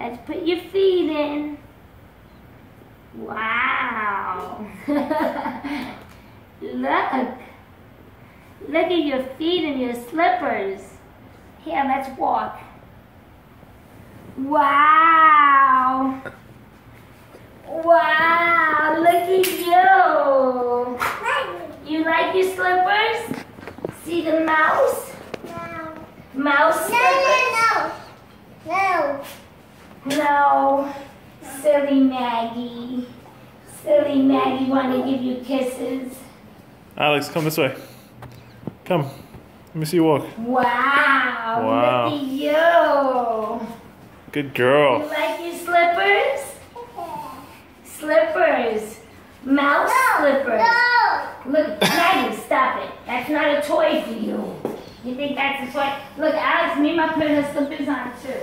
Let's put your feet in. Wow. Look. Look at your feet and your slippers. Here, let's walk. Wow. Wow, look at you. You like your slippers? See the mouse? No. Mouse? No, no, no. No. Silly Maggie. Silly Maggie want to give you kisses. Alex, come this way. Come. Let me see you walk. Wow. Wow. Look at you. Good girl. You girl. like your slippers? Slippers. Mouse slippers. No. Look, Maggie, stop it. That's not a toy for you. You think that's a toy? Look, Alex, Meema put her slippers on too.